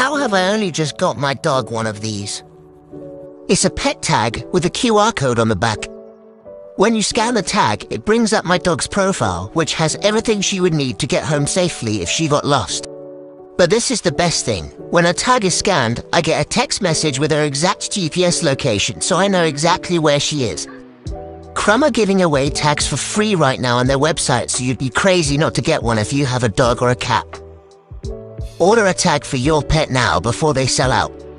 how have I only just got my dog one of these? It's a pet tag with a QR code on the back. When you scan the tag, it brings up my dog's profile, which has everything she would need to get home safely if she got lost. But this is the best thing. When a tag is scanned, I get a text message with her exact GPS location so I know exactly where she is. Crumb are giving away tags for free right now on their website so you'd be crazy not to get one if you have a dog or a cat. Order a tag for your pet now before they sell out.